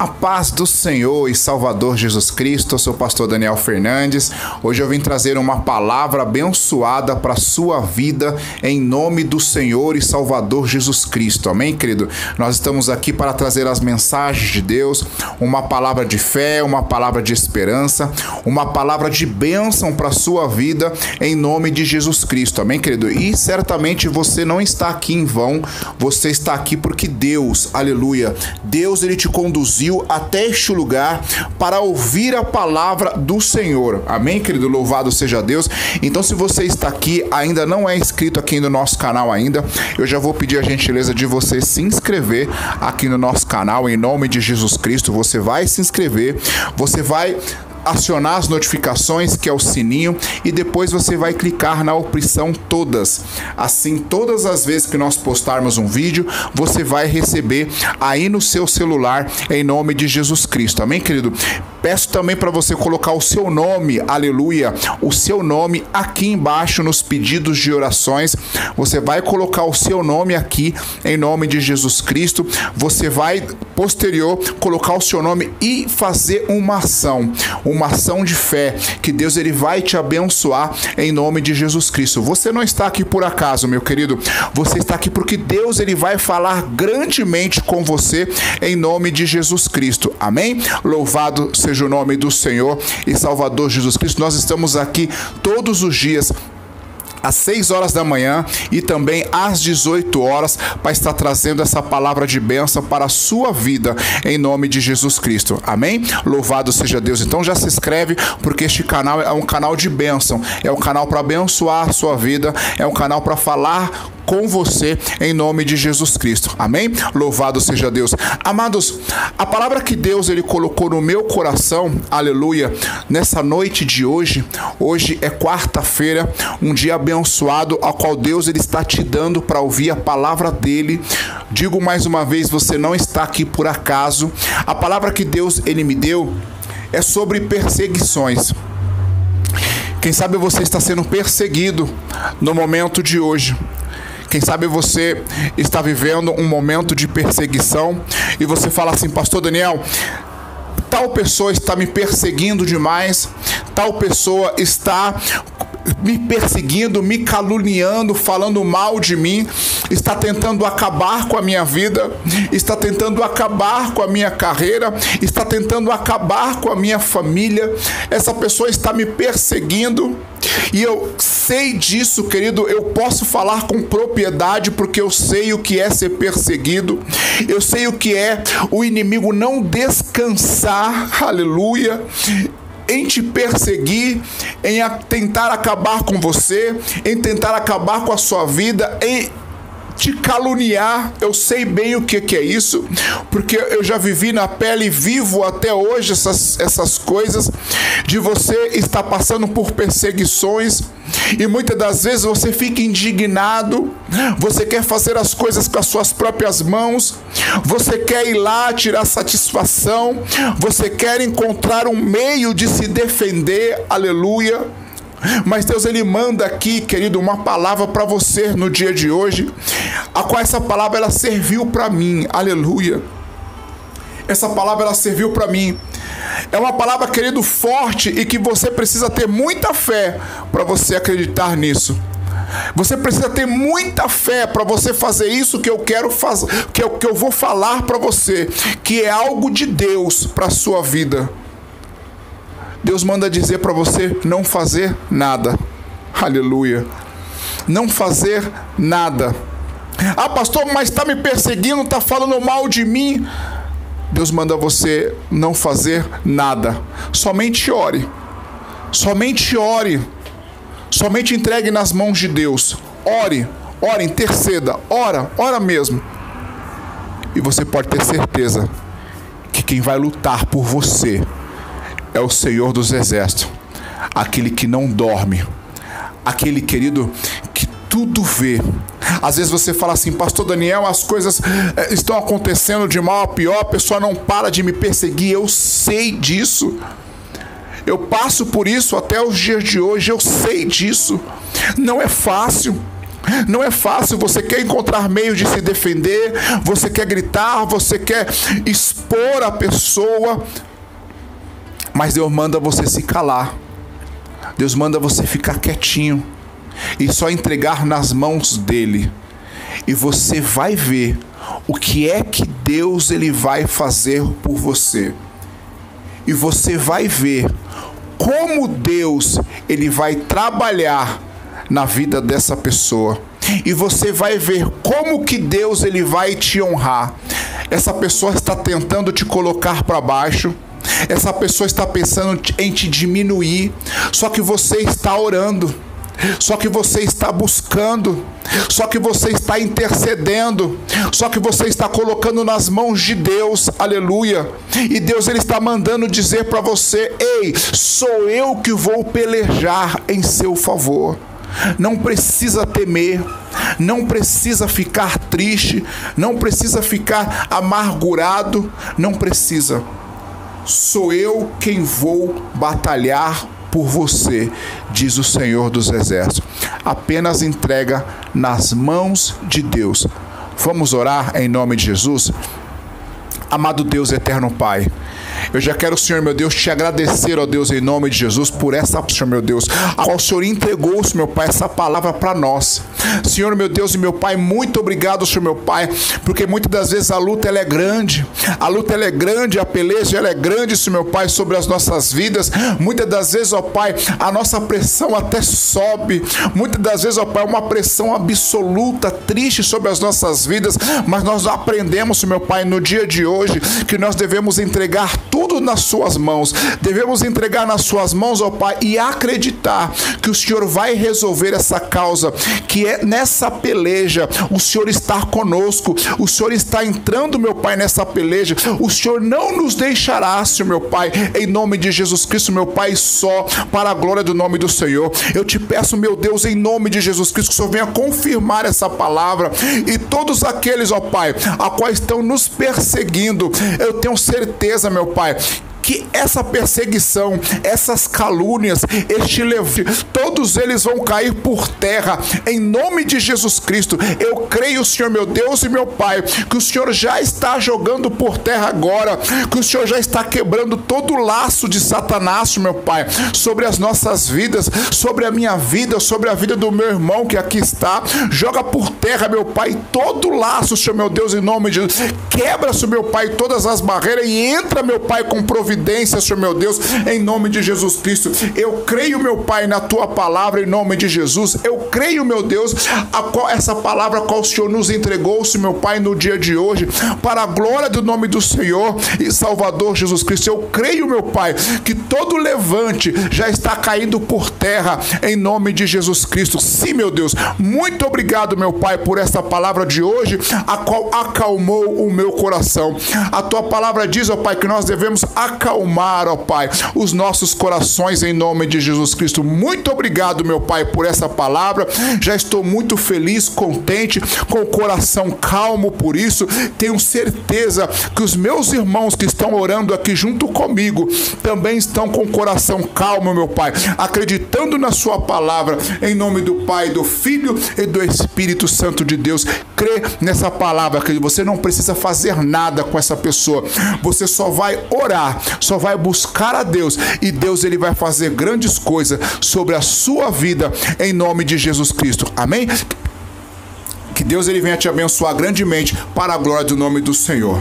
A paz do Senhor e Salvador Jesus Cristo, eu sou o pastor Daniel Fernandes. Hoje eu vim trazer uma palavra abençoada para sua vida em nome do Senhor e Salvador Jesus Cristo. Amém, querido? Nós estamos aqui para trazer as mensagens de Deus, uma palavra de fé, uma palavra de esperança, uma palavra de bênção para sua vida em nome de Jesus Cristo. Amém, querido? E certamente você não está aqui em vão, você está aqui porque Deus, aleluia, Deus ele te conduziu conduziu até este lugar para ouvir a palavra do Senhor. Amém, querido? Louvado seja Deus. Então, se você está aqui, ainda não é inscrito aqui no nosso canal ainda, eu já vou pedir a gentileza de você se inscrever aqui no nosso canal em nome de Jesus Cristo. Você vai se inscrever, você vai acionar as notificações, que é o sininho, e depois você vai clicar na opção todas. Assim, todas as vezes que nós postarmos um vídeo, você vai receber aí no seu celular em nome de Jesus Cristo. Amém, querido? Peço também para você colocar o seu nome, aleluia, o seu nome aqui embaixo nos pedidos de orações. Você vai colocar o seu nome aqui em nome de Jesus Cristo. Você vai posterior colocar o seu nome e fazer uma ação uma ação de fé, que Deus ele vai te abençoar em nome de Jesus Cristo. Você não está aqui por acaso, meu querido. Você está aqui porque Deus ele vai falar grandemente com você em nome de Jesus Cristo. Amém? Louvado seja o nome do Senhor e Salvador Jesus Cristo. Nós estamos aqui todos os dias às 6 horas da manhã e também às 18 horas para estar trazendo essa palavra de bênção para a sua vida em nome de Jesus Cristo. Amém? Louvado seja Deus. Então já se inscreve porque este canal é um canal de bênção, é um canal para abençoar a sua vida, é um canal para falar com você em nome de Jesus Cristo. Amém? Louvado seja Deus. Amados, a palavra que Deus ele colocou no meu coração, aleluia, nessa noite de hoje, hoje é quarta-feira, um dia abençoado ao qual Deus ele está te dando para ouvir a palavra dele. Digo mais uma vez, você não está aqui por acaso. A palavra que Deus ele me deu é sobre perseguições. Quem sabe você está sendo perseguido no momento de hoje. Quem sabe você está vivendo um momento de perseguição e você fala assim, Pastor Daniel, tal pessoa está me perseguindo demais, tal pessoa está me perseguindo, me caluniando, falando mal de mim, está tentando acabar com a minha vida, está tentando acabar com a minha carreira, está tentando acabar com a minha família. Essa pessoa está me perseguindo. E eu sei disso, querido, eu posso falar com propriedade porque eu sei o que é ser perseguido. Eu sei o que é o inimigo não descansar. Aleluia em te perseguir, em tentar acabar com você, em tentar acabar com a sua vida, em te caluniar. Eu sei bem o que, que é isso, porque eu já vivi na pele e vivo até hoje essas, essas coisas de você estar passando por perseguições e muitas das vezes você fica indignado, você quer fazer as coisas com as suas próprias mãos, você quer ir lá tirar satisfação, você quer encontrar um meio de se defender, aleluia. Mas Deus ele manda aqui, querido, uma palavra para você no dia de hoje, a qual essa palavra ela serviu para mim. Aleluia. Essa palavra ela serviu para mim. É uma palavra, querido, forte e que você precisa ter muita fé para você acreditar nisso. Você precisa ter muita fé para você fazer isso que eu quero fazer, que eu, que eu vou falar para você, que é algo de Deus para sua vida. Deus manda dizer para você não fazer nada. Aleluia. Não fazer nada. Ah, pastor, mas está me perseguindo, está falando mal de mim. Deus manda você não fazer nada. Somente ore. Somente ore. Somente entregue nas mãos de Deus. Ore, ore, interceda, ora, ora mesmo. E você pode ter certeza que quem vai lutar por você é o Senhor dos Exércitos, aquele que não dorme, aquele querido que tudo vê. Às vezes você fala assim, Pastor Daniel, as coisas eh, estão acontecendo de mal a pior, a pessoa não para de me perseguir. Eu sei disso. Eu passo por isso até os dias de hoje, eu sei disso. Não é fácil. Não é fácil, você quer encontrar meios de se defender, você quer gritar, você quer expor a pessoa, mas Deus manda você se calar. Deus manda você ficar quietinho e só entregar nas mãos dele. E você vai ver o que é que Deus ele vai fazer por você. E você vai ver como Deus ele vai trabalhar na vida dessa pessoa. E você vai ver como que Deus ele vai te honrar. Essa pessoa está tentando te colocar para baixo. Essa pessoa está pensando em te diminuir, só que você está orando só que você está buscando, só que você está intercedendo, só que você está colocando nas mãos de Deus, aleluia. E Deus ele está mandando dizer para você: "Ei, sou eu que vou pelejar em seu favor". Não precisa temer, não precisa ficar triste, não precisa ficar amargurado, não precisa. Sou eu quem vou batalhar por você, diz o Senhor dos Exércitos. Apenas entrega nas mãos de Deus. Vamos orar em nome de Jesus? Amado Deus eterno Pai, eu já quero, Senhor meu Deus, te agradecer, ó Deus, em nome de Jesus, por essa, Senhor meu Deus, a qual o Senhor entregou, Senhor meu Pai, essa palavra para nós. Senhor meu Deus e meu Pai, muito obrigado, Senhor meu Pai, porque muitas das vezes a luta ela é grande, a luta ela é grande, a peleja ela é grande, Senhor meu Pai, sobre as nossas vidas. Muitas das vezes, ó Pai, a nossa pressão até sobe. Muitas das vezes, ó Pai, uma pressão absoluta, triste sobre as nossas vidas, mas nós aprendemos, Senhor meu Pai, no dia de hoje, que nós devemos entregar tudo nas suas mãos. Devemos entregar nas suas mãos, ó Pai, e acreditar que o Senhor vai resolver essa causa, que é nessa peleja, o Senhor está conosco, o Senhor está entrando, meu Pai, nessa peleja. O Senhor não nos deixará, Senhor meu Pai, em nome de Jesus Cristo, meu Pai, só para a glória do nome do Senhor. Eu te peço, meu Deus, em nome de Jesus Cristo, que o Senhor venha confirmar essa palavra e todos aqueles, ó Pai, a quais estão nos perseguindo, eu tenho certeza, meu Pai que essa perseguição, essas calúnias, este levante, todos eles vão cair por terra em nome de Jesus Cristo. Eu creio, Senhor meu Deus e meu Pai, que o Senhor já está jogando por terra agora, que o Senhor já está quebrando todo o laço de Satanás, meu Pai, sobre as nossas vidas, sobre a minha vida, sobre a vida do meu irmão que aqui está. Joga por terra, meu Pai, todo o laço, Senhor meu Deus, em nome de Jesus. Quebra-se, meu Pai, todas as barreiras e entra, meu Pai, com providência providência, Senhor meu Deus, em nome de Jesus Cristo. Eu creio, meu Pai, na tua palavra, em nome de Jesus. Eu creio, meu Deus, a qual, essa palavra qual o Senhor nos entregou, -se, meu Pai, no dia de hoje, para a glória do nome do Senhor e Salvador Jesus Cristo. Eu creio, meu Pai, que todo levante já está caindo por terra, em nome de Jesus Cristo. Sim, meu Deus, muito obrigado, meu Pai, por essa palavra de hoje, a qual acalmou o meu coração. A tua palavra diz, ó Pai, que nós devemos acalmar acalmar, ó Pai, os nossos corações em nome de Jesus Cristo. Muito obrigado, meu Pai, por essa palavra. Já estou muito feliz, contente, com o coração calmo por isso. Tenho certeza que os meus irmãos que estão orando aqui junto comigo também estão com o coração calmo, meu Pai, acreditando na Sua palavra, em nome do Pai, do Filho e do Espírito Santo de Deus. Crê nessa palavra, que você não precisa fazer nada com essa pessoa, você só vai orar só vai buscar a Deus e Deus ele vai fazer grandes coisas sobre a sua vida em nome de Jesus Cristo. Amém? Que Deus ele venha te abençoar grandemente para a glória do nome do Senhor.